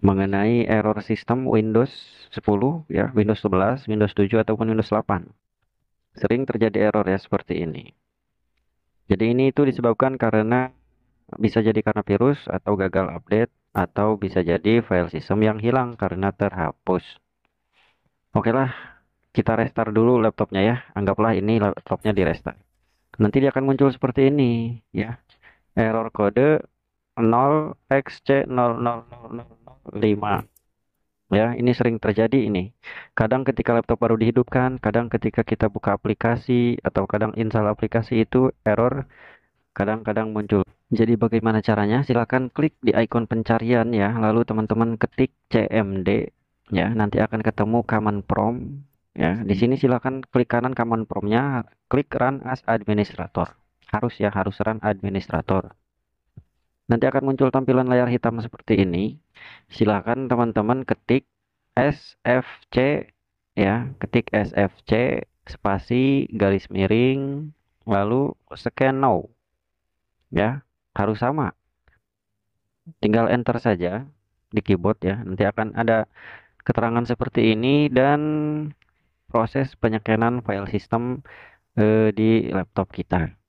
mengenai error sistem Windows 10 ya, Windows 11, Windows 7 ataupun Windows 8. Sering terjadi error ya seperti ini. Jadi ini itu disebabkan karena bisa jadi karena virus atau gagal update atau bisa jadi file sistem yang hilang karena terhapus. Oke lah, kita restart dulu laptopnya ya. Anggaplah ini laptopnya di restart. Nanti dia akan muncul seperti ini ya. Error kode 0xc00005 ya ini sering terjadi ini. Kadang ketika laptop baru dihidupkan kadang ketika kita buka aplikasi atau kadang install aplikasi itu error kadang-kadang muncul. Jadi bagaimana caranya? Silahkan klik di icon pencarian ya. Lalu teman-teman ketik cmd ya. Nanti akan ketemu command prompt ya. Di sini silahkan klik kanan command promptnya. Klik run as administrator. Harus ya harus run administrator nanti akan muncul tampilan layar hitam seperti ini. Silakan teman-teman ketik SFC ya ketik SFC spasi garis miring lalu scan now ya. Harus sama. Tinggal enter saja di keyboard ya. Nanti akan ada keterangan seperti ini dan proses penyekenan file system eh, di laptop kita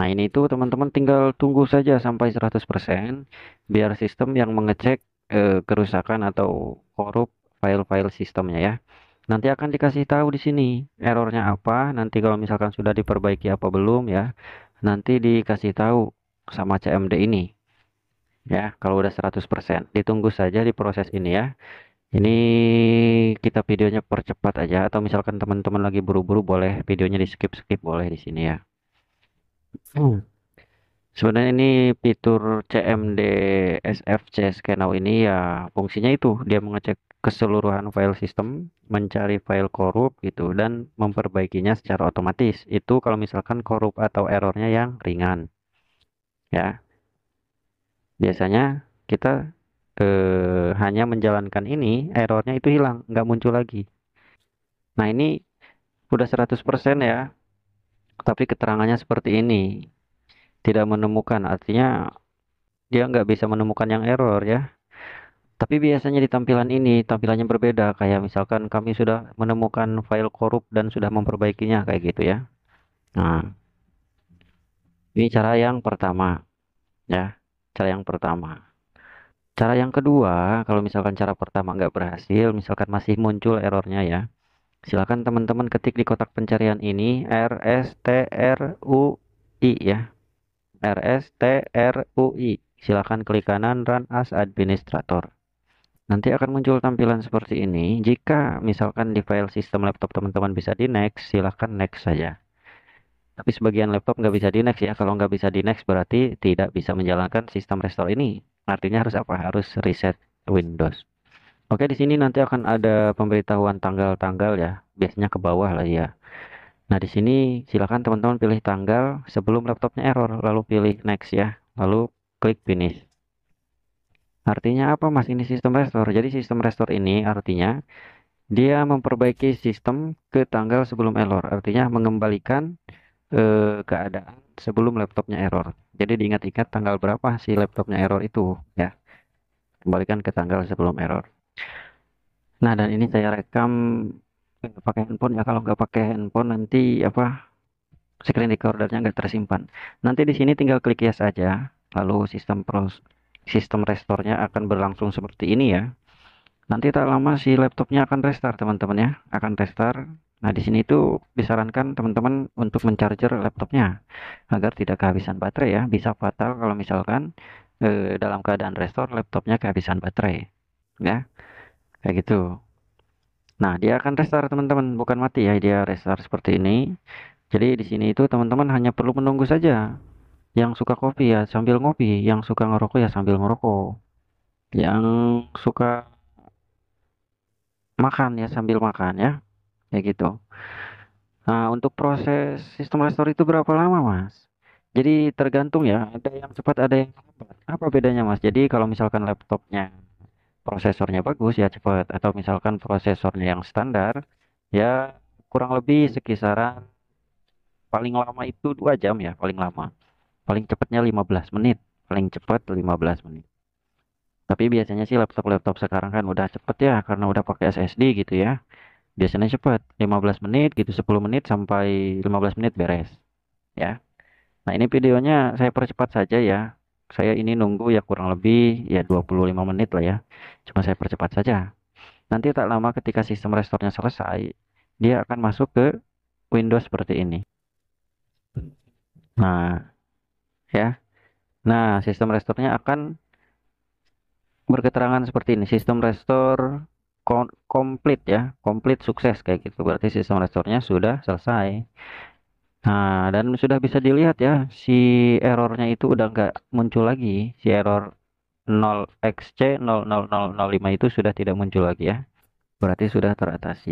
Nah, ini itu teman-teman tinggal tunggu saja sampai 100% biar sistem yang mengecek eh, kerusakan atau korup file-file sistemnya ya. Nanti akan dikasih tahu di sini errornya apa, nanti kalau misalkan sudah diperbaiki apa belum ya. Nanti dikasih tahu sama CMD ini. Ya, kalau udah 100%, ditunggu saja di proses ini ya. Ini kita videonya percepat aja atau misalkan teman-teman lagi buru-buru boleh videonya di skip-skip boleh di sini ya. Hmm. Sebenarnya ini fitur CMD SFC Scannow ini ya fungsinya itu dia mengecek keseluruhan file sistem, mencari file korup gitu dan memperbaikinya secara otomatis. Itu kalau misalkan korup atau errornya yang ringan. Ya. Biasanya kita eh, hanya menjalankan ini, errornya itu hilang, nggak muncul lagi. Nah, ini udah 100% ya tapi keterangannya seperti ini. Tidak menemukan artinya dia nggak bisa menemukan yang error ya. Tapi biasanya di tampilan ini tampilannya berbeda. Kayak misalkan kami sudah menemukan file korup dan sudah memperbaikinya kayak gitu ya. Nah ini cara yang pertama ya. Cara yang pertama. Cara yang kedua kalau misalkan cara pertama nggak berhasil misalkan masih muncul errornya ya Silakan teman-teman ketik di kotak pencarian ini RSTRUI ya. RSTRUI. Silakan klik kanan Run as Administrator. Nanti akan muncul tampilan seperti ini. Jika misalkan di file sistem laptop teman-teman bisa di next, silahkan next saja. Tapi sebagian laptop nggak bisa di next ya. Kalau nggak bisa di next berarti tidak bisa menjalankan sistem restore ini. Artinya harus apa? Harus reset Windows. Oke, di sini nanti akan ada pemberitahuan tanggal-tanggal ya. Biasanya ke bawah lah ya. Nah, di sini silakan teman-teman pilih tanggal sebelum laptopnya error, lalu pilih next ya. Lalu klik finish. Artinya apa Mas? Ini sistem restore. Jadi sistem restore ini artinya dia memperbaiki sistem ke tanggal sebelum error. Artinya mengembalikan eh, keadaan sebelum laptopnya error. Jadi diingat-ingat tanggal berapa si laptopnya error itu ya. Kembalikan ke tanggal sebelum error. Nah, dan ini saya rekam pakai handphone ya. Kalau nggak pakai handphone nanti apa screen recordernya nggak tersimpan. Nanti di sini tinggal klik yes aja. Lalu sistem pros sistem restorenya akan berlangsung seperti ini ya. Nanti tak lama si laptopnya akan restart teman-teman ya. Akan restart. Nah, di sini itu disarankan teman-teman untuk mencharger laptopnya agar tidak kehabisan baterai ya. Bisa fatal kalau misalkan eh, dalam keadaan restore laptopnya kehabisan baterai. Ya kayak gitu. Nah dia akan restart teman-teman. Bukan mati ya dia restart seperti ini. Jadi di sini itu teman-teman hanya perlu menunggu saja. Yang suka kopi ya sambil ngopi. Yang suka ngerokok ya sambil ngerokok. Yang suka makan ya sambil makan ya. Kayak gitu. Nah untuk proses sistem restore itu berapa lama mas? Jadi tergantung ya. Ada yang cepat ada yang lambat. Apa bedanya mas? Jadi kalau misalkan laptopnya prosesornya bagus ya cepat. Atau misalkan prosesornya yang standar ya kurang lebih sekisaran paling lama itu dua jam ya paling lama. Paling cepatnya 15 menit paling cepat 15 menit. Tapi biasanya sih laptop-laptop sekarang kan udah cepet ya karena udah pakai SSD gitu ya. Biasanya cepet 15 menit gitu 10 menit sampai 15 menit beres ya. Nah ini videonya saya percepat saja ya saya ini nunggu ya kurang lebih ya 25 menit lah ya. Cuma saya percepat saja. Nanti tak lama ketika sistem restorenya selesai dia akan masuk ke Windows seperti ini. Nah ya. Nah sistem restorenya akan berketerangan seperti ini. Sistem restore komplit ya. Komplit sukses kayak gitu. Berarti sistem restorenya sudah selesai nah dan sudah bisa dilihat ya si errornya itu udah nggak muncul lagi. Si error 0xc 00005 itu sudah tidak muncul lagi ya. Berarti sudah teratasi